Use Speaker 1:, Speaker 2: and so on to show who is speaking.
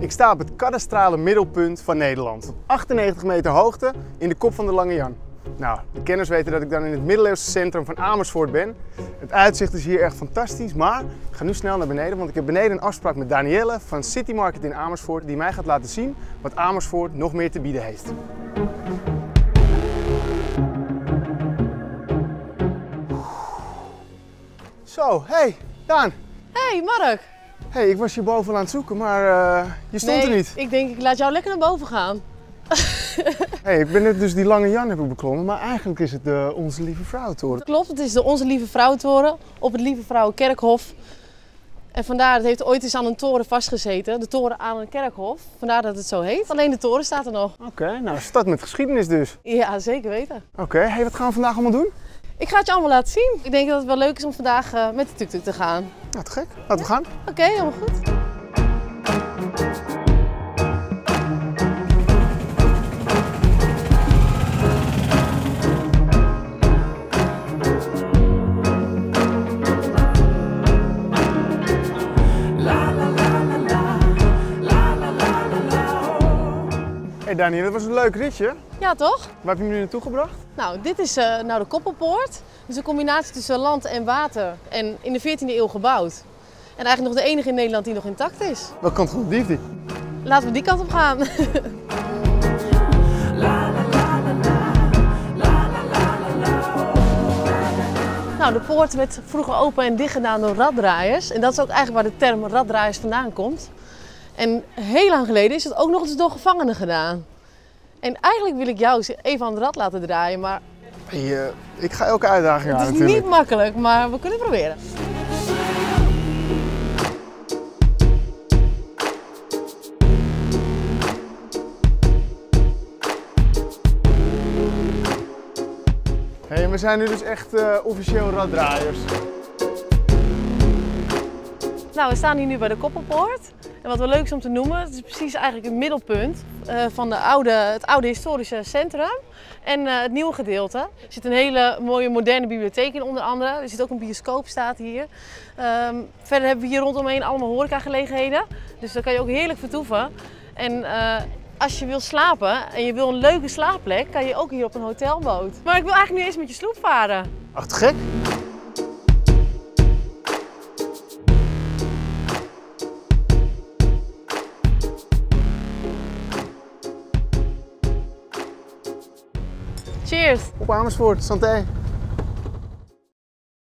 Speaker 1: Ik sta op het kadastrale middelpunt van Nederland. Op 98 meter hoogte in de kop van de Lange Jan. Nou, de kenners weten dat ik dan in het middeleeuwse centrum van Amersfoort ben. Het uitzicht is hier echt fantastisch, maar ik ga nu snel naar beneden, want ik heb beneden een afspraak met Danielle van City Market in Amersfoort, die mij gaat laten zien wat Amersfoort nog meer te bieden heeft. Zo, hey, Daan.
Speaker 2: Hey Mark!
Speaker 1: Hey, ik was hier boven aan het zoeken, maar uh, je stond
Speaker 2: nee,
Speaker 1: er niet.
Speaker 2: ik denk ik laat jou lekker naar boven gaan.
Speaker 1: hey, ik ben net dus die Lange Jan heb ik beklommen, maar eigenlijk is het de Onze Lieve Vrouwentoren.
Speaker 2: Klopt, het is de Onze Lieve Vrouwentoren op het Lieve Vrouwenkerkhof. En vandaar, het heeft ooit eens aan een toren vastgezeten, de toren aan een kerkhof. Vandaar dat het zo heet. Alleen de toren staat er nog.
Speaker 1: Oké, nou stad met geschiedenis dus.
Speaker 2: Ja, zeker weten.
Speaker 1: Oké, hey, wat gaan we vandaag allemaal doen?
Speaker 2: Ik ga het je allemaal laten zien. Ik denk dat het wel leuk is om vandaag uh, met de tuk-tuk te gaan.
Speaker 1: Nou, te gek. Laten we gaan.
Speaker 2: Oké, okay, helemaal goed.
Speaker 1: Hey Dani, dat was een leuk ritje.
Speaker 2: Ja, toch?
Speaker 1: Waar heb je me nu naartoe gebracht?
Speaker 2: Nou, dit is uh, nou de Koppelpoort. Dus een combinatie tussen land en water. En in de 14e eeuw gebouwd. En eigenlijk nog de enige in Nederland die nog intact is.
Speaker 1: Welke kant van die?
Speaker 2: Laten we die kant op gaan. Nou, de poort werd vroeger open en dicht gedaan door raddraaiers. En dat is ook eigenlijk waar de term raddraaiers vandaan komt. En heel lang geleden is het ook nog eens door gevangenen gedaan. En eigenlijk wil ik jou even aan het rad laten draaien, maar...
Speaker 1: Hey, uh, ik ga elke uitdaging aan
Speaker 2: Het is
Speaker 1: natuurlijk.
Speaker 2: niet makkelijk, maar we kunnen het proberen.
Speaker 1: Hey, we zijn nu dus echt uh, officieel raddraaiers.
Speaker 2: Nou, we staan hier nu bij de Koppelpoort. En wat wel leuk is om te noemen, het is precies eigenlijk het middelpunt uh, van de oude, het oude historische centrum en uh, het nieuwe gedeelte. Er zit een hele mooie moderne bibliotheek in onder andere. Er zit ook een bioscoop staat hier. Um, verder hebben we hier rondomheen allemaal horecagelegenheden. Dus daar kan je ook heerlijk vertoeven. En uh, als je wil slapen en je wil een leuke slaapplek, kan je ook hier op een hotelboot. Maar ik wil eigenlijk nu eens met je sloep varen.
Speaker 1: Ach, gek.
Speaker 2: Cheers!
Speaker 1: Op Amersfoort, santé!